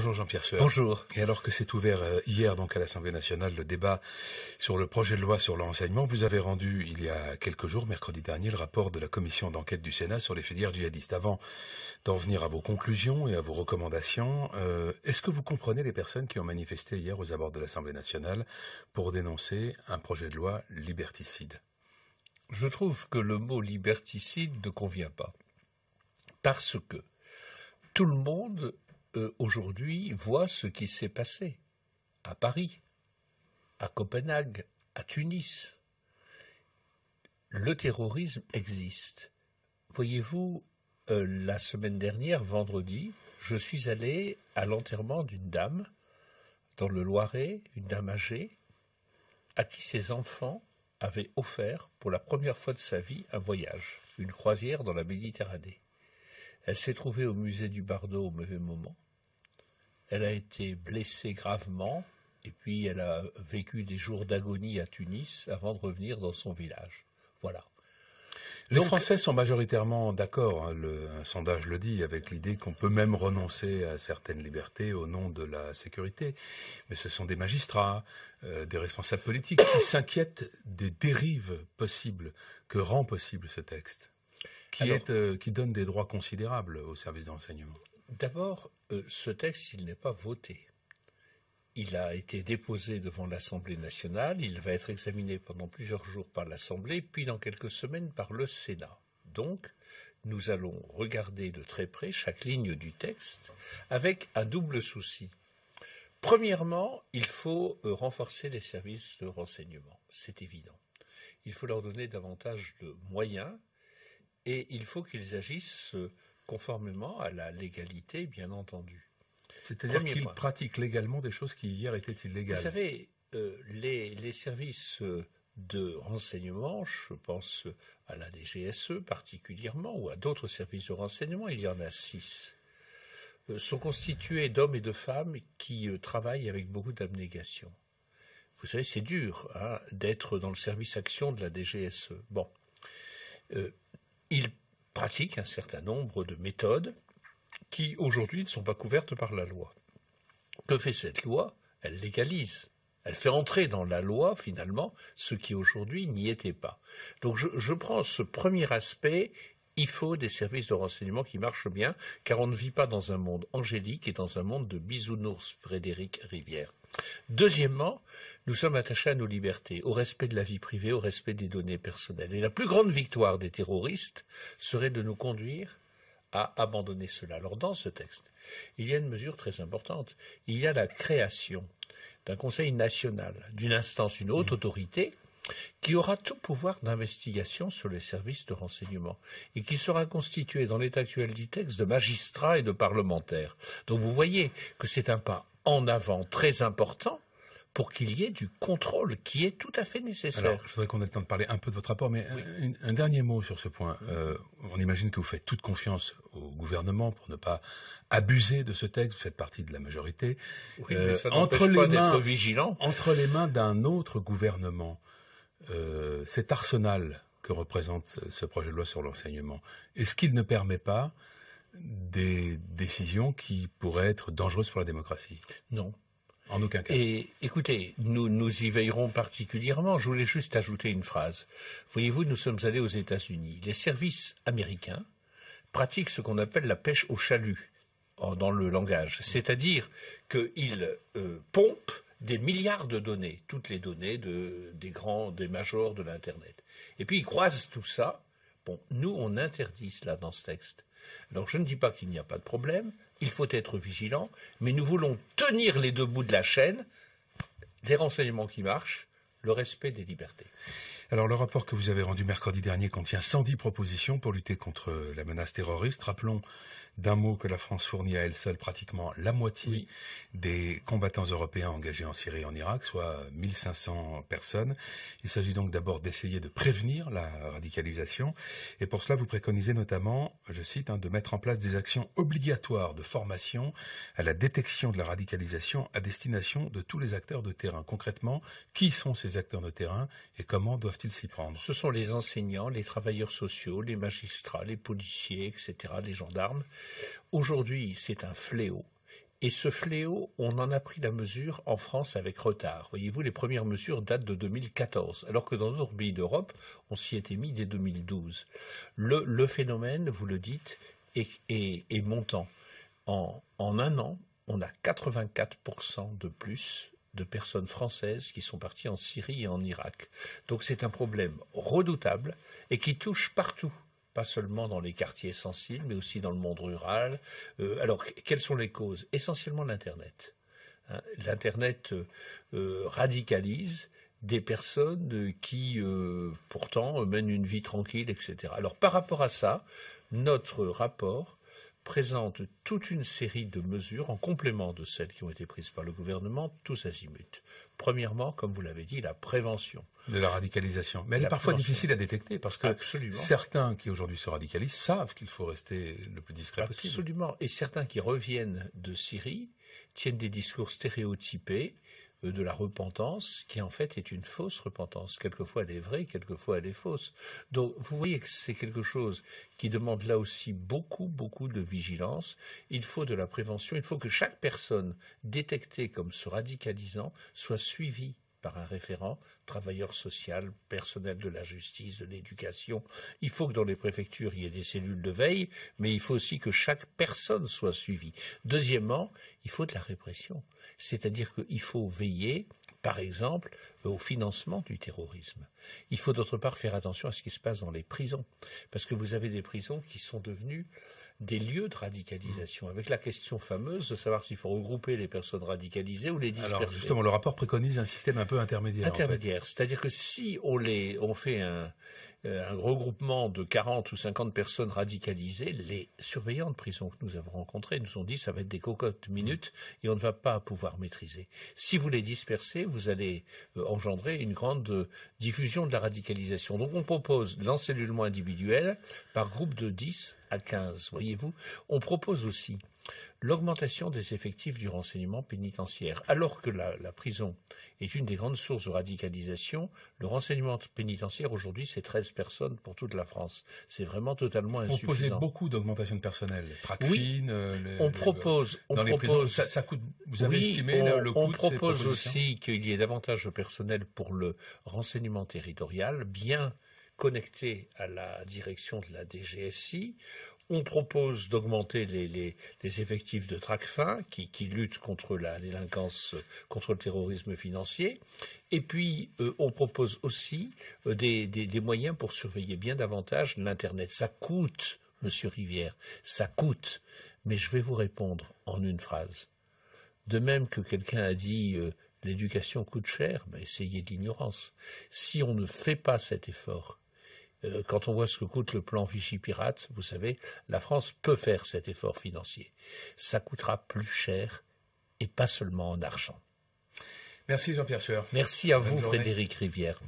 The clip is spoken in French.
Bonjour Jean-Pierre Sueur. Bonjour. Et alors que s'est ouvert euh, hier donc à l'Assemblée nationale le débat sur le projet de loi sur l'enseignement, vous avez rendu il y a quelques jours, mercredi dernier, le rapport de la commission d'enquête du Sénat sur les filières djihadistes. Avant d'en venir à vos conclusions et à vos recommandations, euh, est-ce que vous comprenez les personnes qui ont manifesté hier aux abords de l'Assemblée nationale pour dénoncer un projet de loi liberticide? Je trouve que le mot liberticide ne convient pas. Parce que tout le monde aujourd'hui voit ce qui s'est passé à Paris, à Copenhague, à Tunis. Le terrorisme existe. Voyez-vous, euh, la semaine dernière, vendredi, je suis allé à l'enterrement d'une dame dans le Loiret, une dame âgée, à qui ses enfants avaient offert pour la première fois de sa vie un voyage, une croisière dans la Méditerranée. Elle s'est trouvée au musée du Bardo au mauvais moment. Elle a été blessée gravement et puis elle a vécu des jours d'agonie à Tunis avant de revenir dans son village. Voilà. Les Français sont majoritairement d'accord, hein, un sondage le dit, avec l'idée qu'on peut même renoncer à certaines libertés au nom de la sécurité. Mais ce sont des magistrats, euh, des responsables politiques qui s'inquiètent des dérives possibles que rend possible ce texte qui, euh, qui donne des droits considérables au service d'enseignement D'abord, euh, ce texte, il n'est pas voté. Il a été déposé devant l'Assemblée nationale, il va être examiné pendant plusieurs jours par l'Assemblée, puis dans quelques semaines par le Sénat. Donc, nous allons regarder de très près chaque ligne du texte avec un double souci. Premièrement, il faut euh, renforcer les services de renseignement, c'est évident. Il faut leur donner davantage de moyens et il faut qu'ils agissent conformément à la légalité, bien entendu. C'est-à-dire qu'ils pratiquent légalement des choses qui hier étaient illégales. Vous savez, euh, les, services de renseignement, je pense à la DGSE particulièrement, ou à d'autres services de renseignement, il y en a six, euh, sont constitués d'hommes et de femmes qui euh, travaillent avec beaucoup d'abnégation. Vous savez, c'est dur hein, d'être dans le service action de la DGSE. Bon, ils pratiquent un certain nombre de méthodes qui aujourd'hui ne sont pas couvertes par la loi. Que fait cette loi? Elle légalise. Elle fait entrer dans la loi, finalement, ce qui aujourd'hui n'y était pas. Donc je, je, prends ce premier aspect il faut des services de renseignement qui marchent bien, car on ne vit pas dans un monde angélique et dans un monde de bisounours, Frédéric Rivière. Deuxièmement, nous sommes attachés à nos libertés, au respect de la vie privée, au respect des données personnelles. Et la plus grande victoire des terroristes serait de nous conduire à abandonner cela. Alors dans ce texte, il y a une mesure très importante. Il y a la création d'un Conseil national, d'une instance, une haute mmh. autorité, qui aura tout pouvoir d'investigation sur les services de renseignement et qui sera constitué dans l'état actuel du texte de magistrats et de parlementaires. Donc vous voyez que c'est un pas en avant très important pour qu'il y ait du contrôle qui est tout à fait nécessaire. Alors, je voudrais qu'on ait le temps de parler un peu de votre rapport, mais un, dernier mot sur ce point. Euh, on imagine que vous faites toute confiance au gouvernement pour ne pas abuser de ce texte. Vous faites partie de la majorité. Oui, mais ça euh, entre les pas mains, vigilant. Entre les mains d'un autre gouvernement, euh, cet arsenal que représente ce projet de loi sur l'enseignement, est-ce qu'il ne permet pas des décisions qui pourraient être dangereuses pour la démocratie? Non. En aucun cas. Et écoutez, nous, nous y veillerons particulièrement. Je voulais juste ajouter une phrase. Voyez-vous, nous sommes allés aux États-Unis. Les services américains pratiquent ce qu'on appelle la pêche au chalut dans le langage. C'est-à-dire qu'ils euh, pompent des milliards de données, toutes les données des grands, des majors de l'Internet. Et puis ils croisent tout ça. Bon, nous, on interdit cela dans ce texte. Alors je ne dis pas qu'il n'y a pas de problème, il faut être vigilant, mais nous voulons tenir les deux bouts de la chaîne, des renseignements qui marchent, le respect des libertés. Alors le rapport que vous avez rendu mercredi dernier contient 110 propositions pour lutter contre la menace terroriste. Rappelons d'un mot que la France fournit à elle seule pratiquement la moitié des combattants européens engagés en Syrie et en Irak, soit 1500 personnes. Il s'agit donc d'abord d'essayer de prévenir la radicalisation. Et pour cela, vous préconisez notamment, je cite, hein, de mettre en place des actions obligatoires de formation à la détection de la radicalisation à destination de tous les acteurs de terrain. Concrètement, qui sont ces acteurs de terrain et comment s'y prendre? Ce sont les enseignants, les travailleurs sociaux, les magistrats, les policiers, etc., les gendarmes. Aujourd'hui, c'est un fléau. Et ce fléau, on en a pris la mesure en France avec retard. Voyez-vous, les premières mesures datent de 2014, alors que dans d'autres pays d'Europe, on s'y était mis dès 2012. Le, phénomène, vous le dites, est, montant. En un an, on a 84% de plus de personnes françaises qui sont parties en Syrie et en Irak. Donc c'est un problème redoutable et qui touche partout pas seulement dans les quartiers sensibles, mais aussi dans le monde rural. Euh, alors, quelles sont les causes? Essentiellement l'Internet. Hein, L'Internet euh, euh, radicalise des personnes qui, pourtant, mènent une vie tranquille, etc. Alors, par rapport à ça, notre rapport présente toute une série de mesures en complément de celles qui ont été prises par le gouvernement, tous azimuts. Premièrement, comme vous l'avez dit, la prévention. De la radicalisation. Mais elle est parfois difficile à détecter parce que certains qui aujourd'hui se radicalisent savent qu'il faut rester le plus discret possible. Absolument. Et certains qui reviennent de Syrie tiennent des discours stéréotypés de la repentance, qui en fait est une fausse repentance. Quelquefois elle est vraie, quelquefois elle est fausse. Donc vous voyez que c'est quelque chose qui demande là aussi beaucoup, beaucoup de vigilance. Il faut de la prévention, il faut que chaque personne détectée comme se radicalisant soit suivie par un référent, travailleur social, personnel de la justice, de l'éducation. Il faut que dans les préfectures, il y ait des cellules de veille, mais il faut aussi que chaque personne soit suivie. Deuxièmement, il faut de la répression. C'est-à-dire qu'il faut veiller, par exemple, au financement du terrorisme. Il faut d'autre part faire attention à ce qui se passe dans les prisons, parce que vous avez des prisons qui sont devenues des lieux de radicalisation, avec la question fameuse de savoir s'il faut regrouper les personnes radicalisées ou les disperser. Alors justement, le rapport préconise un système un peu intermédiaire. Intermédiaire, c'est-à-dire que si on, les, on fait un, un regroupement de 40 ou 50 personnes radicalisées, les surveillants de prison que nous avons rencontrés nous ont dit ça va être des cocottes minutes et on ne va pas pouvoir maîtriser. Si vous les dispersez, vous allez euh, engendrer une grande euh, diffusion de la radicalisation. Donc on propose l'encellulement individuel par groupe de 10 à 15, voyez-vous. On propose aussi l'augmentation des effectifs du renseignement pénitentiaire. Alors que la, prison est une des grandes sources de radicalisation, le renseignement pénitentiaire aujourd'hui, c'est 13 personnes pour toute la France. C'est vraiment totalement insuffisant. On proposait beaucoup d'augmentation de personnel. oui, euh, on propose. on propose, ça, coûte, vous avez estimé le, coût On propose aussi qu'il y ait davantage de personnel pour le renseignement territorial, bien connecté à la direction de la DGSI. On propose d'augmenter les, effectifs de TRACFIN qui, qui luttent contre la délinquance, contre le terrorisme financier. Et puis, euh, on propose aussi euh, des, moyens pour surveiller bien davantage l'Internet. Ça coûte, Monsieur Rivière, ça coûte. Mais je vais vous répondre en une phrase. De même que quelqu'un a dit euh, l'éducation coûte cher, ben, essayez l'ignorance. Si on ne fait pas cet effort, euh, quand on voit ce que coûte le plan Vichy Pirate, vous savez, la France peut faire cet effort financier. Ça coûtera plus cher et pas seulement en argent. Merci Jean-Pierre Sueur. Merci à vous Frédéric Rivière.